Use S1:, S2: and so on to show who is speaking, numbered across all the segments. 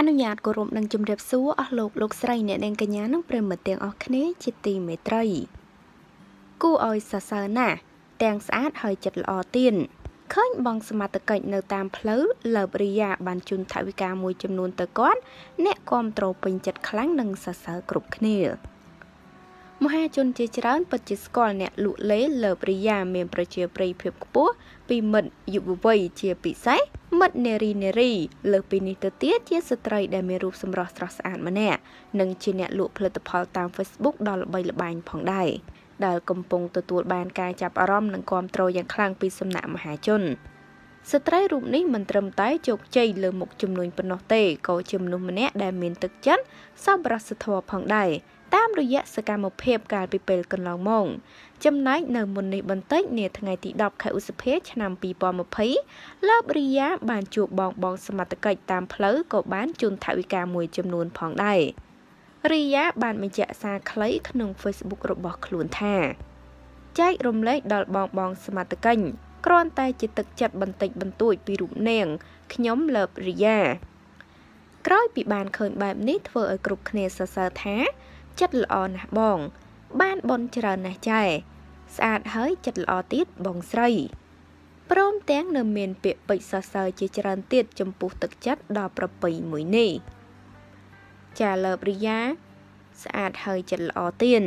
S1: អនុញ្ញាតគោរពនឹងជម្រាបសួរអស់លោកលោកស្រីអ្នកនាងកញ្ញានិងប្រិមត្តទាំងអស់គ្នាជាទីមេត្រីគួរឲ្យសរសើរណាស់ទាំងស្អាតហើយចិត្តល្អទៀនឃើញបងសមត្ថកិច្ចនៅតាមផ្លូវលើបរិយាបានជូនថវិកាមួយចំនួនទៅគាត់អ្នកគាំទ្រពេញចិត្តខ្លាំងនិងសរសើរគ្រប់គ្នា មហាជនជាច្រើនពិតជាស្គាល់អ្នកលក់លេលើបរិយាមានប្រជាប្រិយភាពខ្ពស់ពីមិត្តយុវវ័យជាពិសេស មិត្តនារីនារីលើពីនេះទៅទៀតជាស្ត្រីដែលមានរូបសម្រស់ស្រស់ស្អាតម្នាក់និងជាអ្នកលក់ផលិតផលតាម Facebook ដ៏ល្បីល្បាញផងដែរដែលកំពុងទទួលបានការចាប់អារម្មណ៍និងគាំទ្រយ៉ាងខ្លាំងពីសំណាក់មហាជនស្ត្រីរូបនេះមិនត្រឹមតែជោគជ័យលើមុខជំនួញប៉ុណ្ណោះទេក៏ជាមនុស្សម្នាក់ដែលមានទឹកចិត្តសប្បុរសធម៌ផងដែរ តាមរយៈសកម្មភាពកាលពីពេលកន្លងមកចំណែកនៅមុននេះបន្តិចនាថ្ងៃទី10ខែឧសភាឆ្នាំ2020លើបរិយាបានជួបបងបងសមត្ថកិច្ចតាមផ្លូវក៏បានជូនថវិកាមួយចំនួនផងដែររិយាបានបញ្ជាក់សារខ្លីក្នុង Facebook របស់ខ្លួនថាចែករំលែកដល់បងបងសមត្ថកិច្ចគ្រាន់តែជាទឹកចិត្តបន្តិចបន្តួចពីរូបនាងខ្ញុំលើបរិយាក្រោយពីបានឃើញបែបនេះធ្វើឲ្យគ្រប់គ្នាសរសើរថា ចិត្តល្អណាស់បង បានបនច្រើនណាស់ចែស្អាតហើយចិត្តល្អទៀតបងស្រីព្រមទាំងនៅមានពាក្យពេចន៍សរសើរជាច្រើនទៀតចំពោះទឹកចិត្តដល់ប្រពៃមួយនេះចាលើបរិយាស្អាតហើយចិត្តល្អទៀន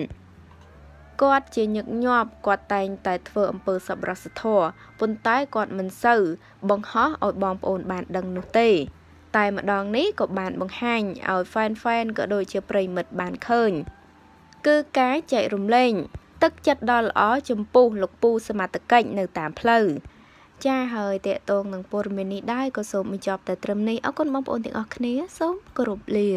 S1: គាត់ជាញឹកញាប់គាត់តែងតែធ្វើអំពើសប្បុរសធម៌ប៉ុន្តែគាត់មិនសូវបង្ហោះឲ្យបងប្អូនបានដឹងនោះទេ តែម្ដងនេះក៏បានបង្ហាញឲ្យហ្វេនហ្វេនក៏ដូចជាប្រិមិត្តបានឃើញ គឺការចែករំលែកទឹកចិត្តដ៏ល្អចំពោះលោកពូសមត្ថកិច្ចនៅតាមផ្លូវចាហើយតេតងនឹងព័ត៌មាននេះដែរក៏សូមបញ្ចប់តែត្រឹមនេះអរគុណបងប្អូនទាំងអស់គ្នាសូមគោរពលា